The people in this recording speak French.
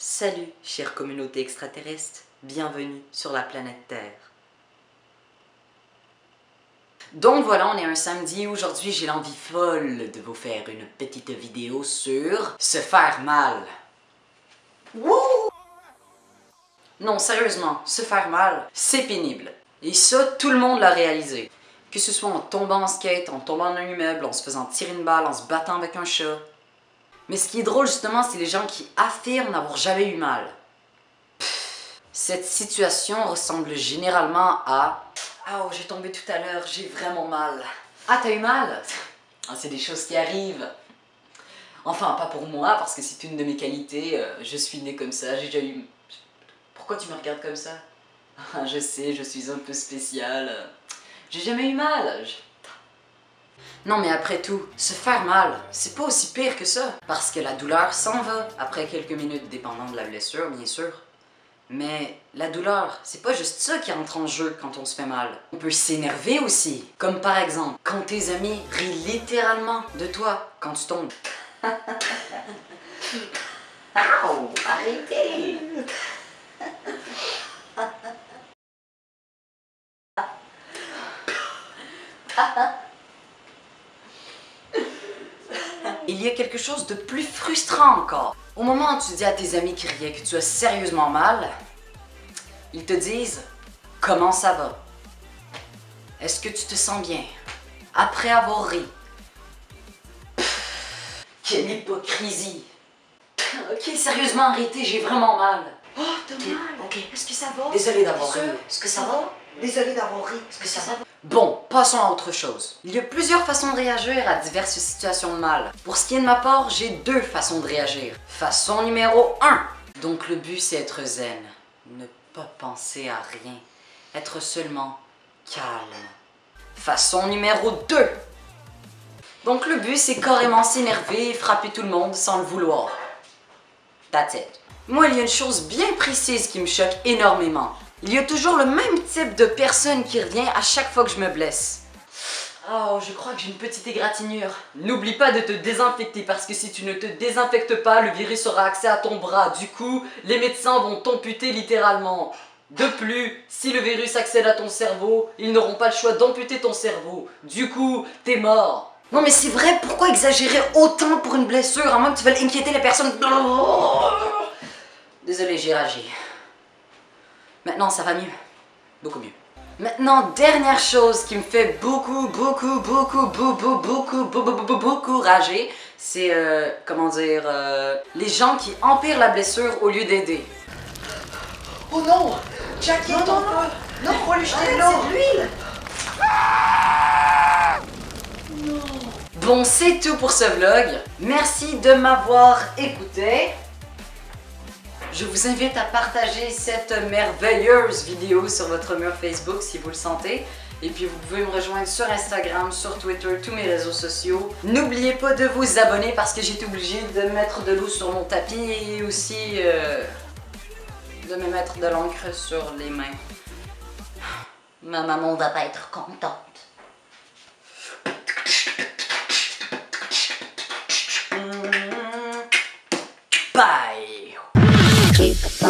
Salut, chère communauté extraterrestre, bienvenue sur la planète Terre. Donc voilà, on est un samedi, aujourd'hui j'ai l'envie folle de vous faire une petite vidéo sur se faire mal. Wouh! Non, sérieusement, se faire mal, c'est pénible. Et ça, tout le monde l'a réalisé. Que ce soit en tombant en skate, en tombant dans un immeuble, en se faisant tirer une balle, en se battant avec un chat. Mais ce qui est drôle justement, c'est les gens qui affirment n'avoir jamais eu mal. cette situation ressemble généralement à Ah, oh, j'ai tombé tout à l'heure, j'ai vraiment mal. Ah, t'as eu mal ah, C'est des choses qui arrivent. Enfin, pas pour moi, parce que c'est une de mes qualités. Euh, je suis née comme ça, j'ai déjà eu. Pourquoi tu me regardes comme ça? Ah, Je sais, je suis un peu spéciale. J'ai jamais eu mal. Non mais après tout, se faire mal, c'est pas aussi pire que ça. Parce que la douleur s'en va après quelques minutes, dépendant de la blessure, bien sûr. Mais la douleur, c'est pas juste ça qui entre en jeu quand on se fait mal. On peut s'énerver aussi. Comme par exemple, quand tes amis rient littéralement de toi quand tu tombes. arrêtez! Il y a quelque chose de plus frustrant encore. Au moment où tu dis à tes amis qui riaient que tu as sérieusement mal, ils te disent Comment ça va? Est-ce que tu te sens bien? Après avoir ri. quelle hypocrisie Ok, sérieusement, arrêtez, j'ai vraiment mal. Oh, t'as mal Ok. Est-ce que ça va? Désolé d'avoir ri. Est-ce que ça va? Désolé d'avoir ri. Est-ce que ça va? Bon, passons à autre chose. Il y a plusieurs façons de réagir à diverses situations de mal. Pour ce qui est de ma part, j'ai deux façons de réagir. Façon numéro 1. Donc le but c'est être zen. Ne pas penser à rien. Être seulement calme. Façon numéro 2. Donc le but c'est carrément s'énerver et frapper tout le monde sans le vouloir. That's it. Moi, il y a une chose bien précise qui me choque énormément. Il y a toujours le même type de personne qui revient à chaque fois que je me blesse. Oh, je crois que j'ai une petite égratignure. N'oublie pas de te désinfecter parce que si tu ne te désinfectes pas, le virus aura accès à ton bras. Du coup, les médecins vont t'amputer littéralement. De plus, si le virus accède à ton cerveau, ils n'auront pas le choix d'amputer ton cerveau. Du coup, t'es mort. Non mais c'est vrai, pourquoi exagérer autant pour une blessure à moins que tu veuilles inquiéter les personnes? Désolé, j'ai réagi. Maintenant, ça va mieux. Beaucoup mieux. Maintenant, dernière chose qui me fait beaucoup, beaucoup, beaucoup, beaucoup, beaucoup, beaucoup, beaucoup, beaucoup rager, c'est, euh, comment dire, euh, les gens qui empirent la blessure au lieu d'aider. Oh non Jackie, Non, non, non Non, faut lui jeter de Arrête, l'eau c'est de l'huile. Bon, c'est tout pour ce vlog. Merci de m'avoir écouté. Je vous invite à partager cette merveilleuse vidéo sur votre mur Facebook si vous le sentez. Et puis vous pouvez me rejoindre sur Instagram, sur Twitter, tous mes réseaux sociaux. N'oubliez pas de vous abonner parce que été obligée de mettre de l'eau sur mon tapis et aussi euh, de me mettre de l'encre sur les mains. Ma maman va pas être contente. Bye keep the